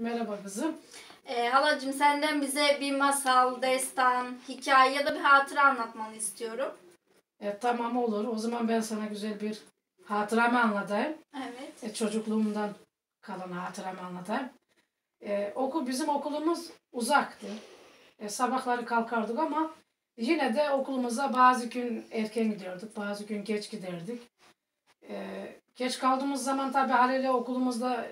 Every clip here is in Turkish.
Merhaba kızım. Ee, halacığım senden bize bir masal, destan, hikaye ya da bir hatıra anlatmanı istiyorum. E, tamam olur. O zaman ben sana güzel bir hatıramı anlatayım. Evet. E, çocukluğumdan kalan hatıramı anlatayım. E, okul bizim okulumuz uzaktı. E, sabahları kalkardık ama yine de okulumuza bazı gün erken gidiyorduk, bazı gün geç giderdik. E, geç kaldığımız zaman tabii haliyle okulumuzda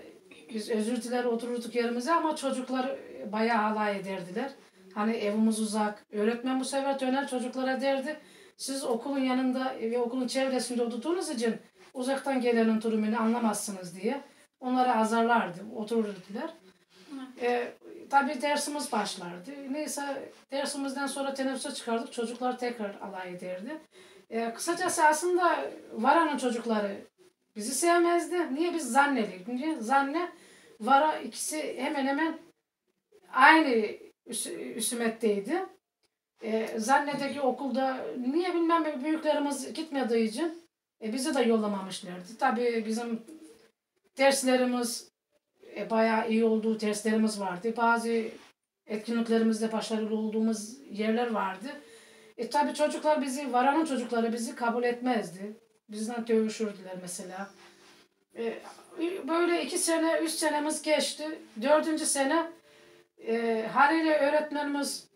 biz özür diler otururduk yerimize ama çocuklar bayağı alay ederdiler. Hani evimiz uzak. Öğretmen bu sefer döner çocuklara derdi. Siz okulun yanında ve okulun çevresinde oturduğunuz için uzaktan gelenin durumunu anlamazsınız diye onları azarlardı. Otururdular. E, tabii dersimiz başlardı. Neyse dersimizden sonra teneffüse çıkardık. Çocuklar tekrar alay ederdi. E, kısacası aslında Vara'nın çocukları bizi sevmezdi. Niye biz zannelik? Niye? Zanne, Vara ikisi hemen hemen aynı üs üsümetteydi. E, zannedeki okulda niye bilmem büyüklerimiz gitmediği için e, bizi de yollamamışlardı. Tabii bizim derslerimiz e, bayağı iyi olduğu derslerimiz vardı. Bazı etkinliklerimizde başarılı olduğumuz yerler vardı. E tabii çocuklar bizi, varanın çocukları bizi kabul etmezdi. Bizden dövüşürdüler mesela. E, böyle iki sene, üç senemiz geçti. Dördüncü sene e, haliyle öğretmenimiz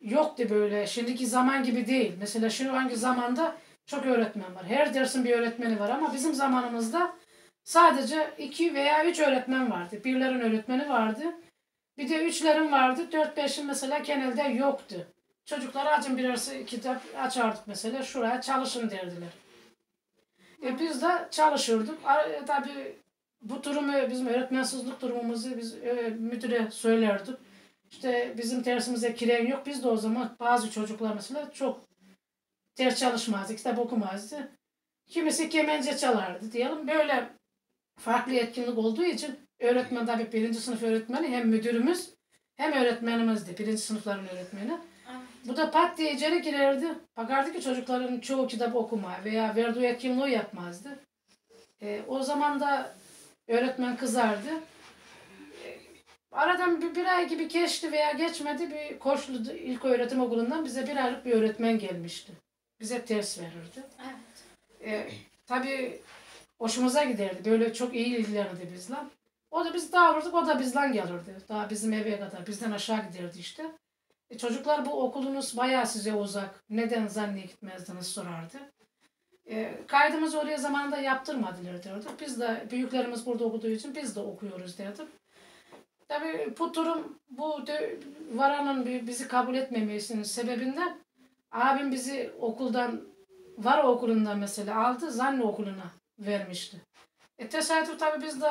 yoktu böyle. Şimdiki zaman gibi değil. Mesela şu anki zamanda çok öğretmen var. Her dersin bir öğretmeni var ama bizim zamanımızda sadece iki veya üç öğretmen vardı. Birlerin öğretmeni vardı. Bir de üçlerin vardı. Dört beşin mesela genelde yoktu. Çocuklar acın birisi kitap açardık mesela. Şuraya çalışın derdiler. E biz de çalışırdık. E, tabii bu durumu, bizim öğretmensizlik durumumuzu biz e, müdüre söylerdik. İşte bizim dersimize kiren yok. Biz de o zaman bazı çocuklar mesela çok ders çalışmazdı, kitap okumazdı. Kimisi kemence çalardı diyelim. Böyle farklı etkinlik olduğu için öğretmen tabii birinci sınıf öğretmeni hem müdürümüz hem öğretmenimizdi. Birinci sınıfların öğretmeni. Bu da pat diye içeri girerdi. Bakardı ki çocukların çoğu kitap okuma veya verdiği etkinliği yapmazdı. E, o zaman da öğretmen kızardı. E, aradan bir, bir ay gibi geçti veya geçmedi bir Koçlu ilk öğretim okulundan bize bir aylık bir öğretmen gelmişti. Bize ders verirdi. Evet. E, tabii hoşumuza giderdi. Böyle çok iyi ilgilenirdi bizle. O da biz dağılırdık, o da bizden gelirdi. Daha bizim eve kadar, bizden aşağı giderdi işte. E, çocuklar bu okulunuz bayağı size uzak. Neden zanneye gitmezdiniz sorardı. E, kaydımızı oraya zamanında yaptırmadılar derdik. Biz de büyüklerimiz burada okuduğu için biz de okuyoruz derdim. Tabii bu durum bu Vara'nın bizi kabul etmemesinin sebebinden abim bizi okuldan Vara okulundan mesela aldı zanne okuluna vermişti. E tesadüf tabii biz de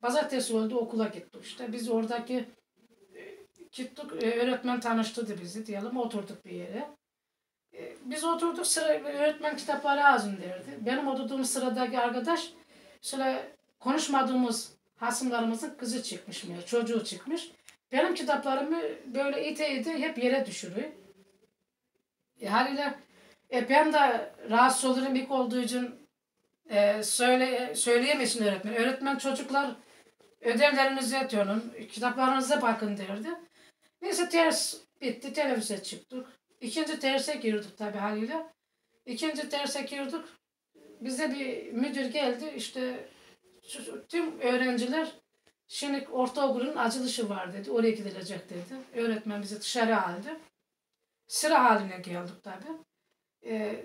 pazartesi oldu okula gittik işte. Biz oradaki gittik e, öğretmen tanıştırdı bizi diyelim oturduk bir yere. E, biz oturduk sıra öğretmen kitapları ağzın derdi. Benim oturduğum sıradaki arkadaş şöyle konuşmadığımız hasımlarımızın kızı çıkmış mı çocuğu çıkmış. Benim kitaplarımı böyle ite ite hep yere düşürüyor. E, haliyle e, ben de rahatsız olurum ilk olduğu için e, söyle, söyleyemesin öğretmen. Öğretmen çocuklar ödevlerinizi yapıyorsun, kitaplarınıza bakın derdi. Neyse ders bitti, teneffüse çıktık. İkinci derse girdik tabii haliyle. İkinci derse girdik. Bize bir müdür geldi işte tüm öğrenciler şimdi ortaokulun açılışı var dedi. Oraya gidilecek dedi. Öğretmen bizi dışarı aldı. Sıra haline geldik tabii. Ee,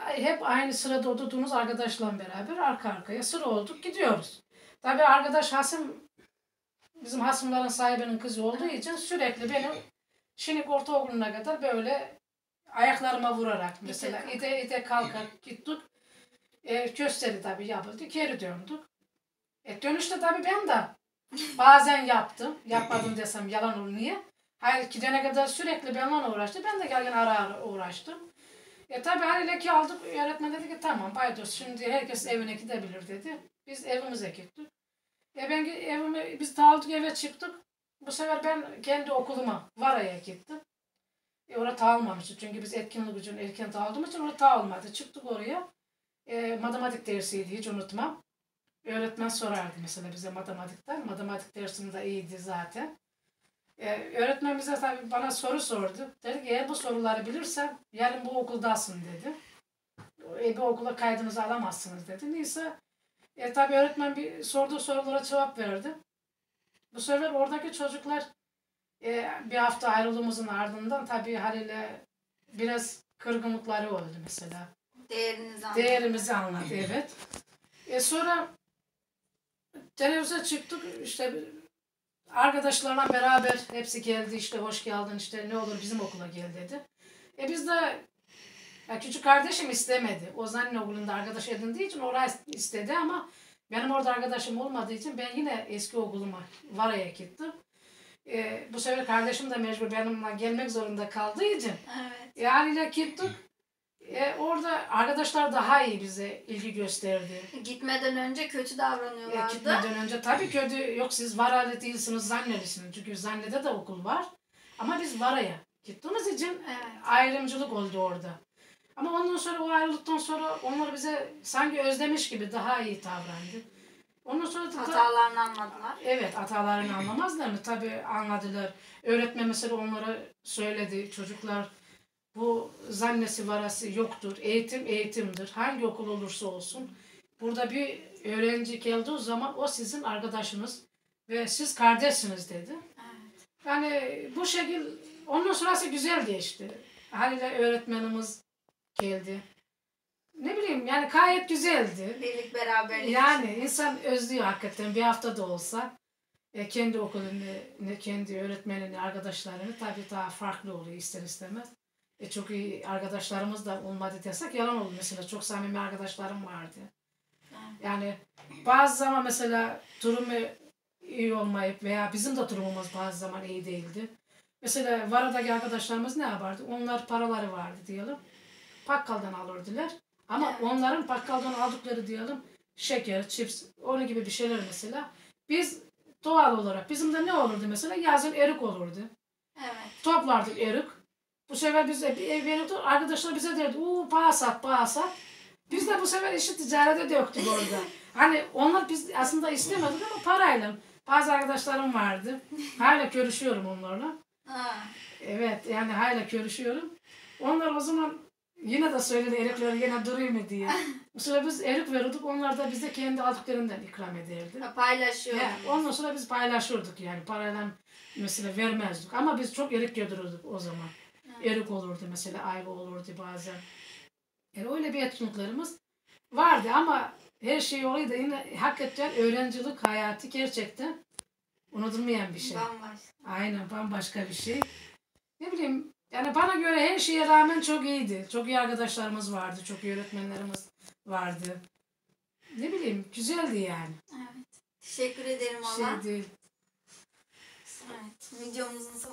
hep aynı sırada oturduğumuz arkadaşla beraber arka arkaya sıra olduk gidiyoruz. Tabii arkadaş Hasım bizim hasımların sahibinin kızı olduğu için sürekli benim şimdi ortaokuluna kadar böyle ayaklarıma vurarak mesela ite ite kalkıp gittik. E, gösteri tabii yapıldı. Geri döndük. E, dönüşte tabii ben de bazen yaptım. Yapmadım desem yalan olur. Niye? Hayır gidene kadar sürekli benimle uğraştı. Ben de gelgen ara ara uğraştım. E tabii haliyle ki aldık. Öğretmen dedi ki tamam paydos şimdi herkes evine gidebilir dedi. Biz evimize gittik. E ben evime, biz dağıldık eve çıktık. Bu sefer ben kendi okuluma Vara'ya gittim. E orada dağılmamıştı çünkü biz etkinlik için erken dağıldığımız için orada dağılmadı. Çıktık oraya. E, matematik dersiydi hiç unutmam. öğretmen sorardı mesela bize matematikten. Matematik dersinde iyiydi zaten. Ee, öğretmen bize tabii bana soru sordu. Dedi ki eğer bu soruları bilirsen yarın bu okuldasın dedi. E, bu okula kaydınızı alamazsınız dedi. Neyse e, tabii öğretmen bir sorduğu sorulara cevap verdi. Bu sefer oradaki çocuklar e, bir hafta ayrılığımızın ardından tabii haliyle biraz kırgınlıkları oldu mesela. Değerinizi anladım. Değerimizi anladı evet. E sonra televizyona çıktık işte arkadaşlarla beraber hepsi geldi işte hoş geldin işte ne olur bizim okula gel dedi. E biz de ya küçük kardeşim istemedi. O okulunda arkadaş edindiği için oraya istedi ama benim orada arkadaşım olmadığı için ben yine eski okuluma Vara'ya gittim. E, bu sefer kardeşim de mecbur benimle gelmek zorunda kaldığı için Evet. e, haliyle gittik. E, orada arkadaşlar daha iyi bize ilgi gösterdi. Gitmeden önce kötü E, davranıyorlardı. gitmeden önce tabii kötü yok siz Varalı değilsiniz zannelisiniz. Çünkü zannede de okul var. Ama biz Vara'ya gittiğimiz için Evet. ayrımcılık oldu orada. Ama ondan sonra o ayrılıktan sonra onlar bize sanki özlemiş gibi daha iyi davrandı. Ondan sonra da Hatalarını anladılar. Evet hatalarını anlamazlar mı? Tabii anladılar. Öğretmen mesela onlara söyledi. Çocuklar bu zannesi varası yoktur. Eğitim eğitimdir. Hangi okul olursa olsun. Burada bir öğrenci geldiği zaman o sizin arkadaşınız ve siz kardeşsiniz dedi. Evet. Yani bu şekil ondan sonrası güzel geçti. Haliyle öğretmenimiz geldi. Ne bileyim yani gayet güzeldi. Birlik beraberlik. Yani insan özlüyor hakikaten bir hafta da olsa e, kendi okulunu, ne kendi öğretmenini, arkadaşlarını tabii daha farklı oluyor ister istemez. E, çok iyi arkadaşlarımız da olmadı desek yalan olur mesela. Çok samimi arkadaşlarım vardı. Yani bazı zaman mesela durumu iyi olmayıp veya bizim de durumumuz bazı zaman iyi değildi. Mesela Vara'daki arkadaşlarımız ne yapardı? Onlar paraları vardı diyelim. Bakkaldan alırdılar. Ama Evet. onların bakkaldan aldıkları diyelim şeker, chips, onun gibi bir şeyler mesela. Biz doğal olarak bizim de ne olurdu mesela? Yazın erik olurdu. Evet. Toplardık erik. Bu sefer biz ev verirdik. Arkadaşlar bize derdi, uuu paha sat, paha sat. Biz de bu sefer işi ticarete döktük orada. Hani onlar biz aslında istemedik ama parayla. Bazı arkadaşlarım vardı. Hala görüşüyorum onlarla. Ha. Evet yani hala görüşüyorum. Onlar o zaman yine de söyledi erikleri yine duruyor mu diye. Sefer biz erik verirdik. Onlar da bize kendi aldıklarından ikram ederdi. Paylaşıyor. Ya, ondan sonra biz paylaşırdık yani parayla mesela vermezdik ama biz çok erik yedirirdik o zaman. Erik olurdu mesela ayva olurdu bazen. Yani öyle bir etkinliklerimiz vardı ama her şey oluyordu yine hakikaten öğrencilik hayatı gerçekten unutulmayan bir şey. Bambaşka. Aynen bambaşka bir şey. Ne bileyim yani bana göre her şeye rağmen çok iyiydi. Çok iyi arkadaşlarımız vardı. Çok iyi öğretmenlerimiz vardı. Ne bileyim güzeldi yani. Evet. Teşekkür ederim valla. Şey değil. Evet. Videomuzun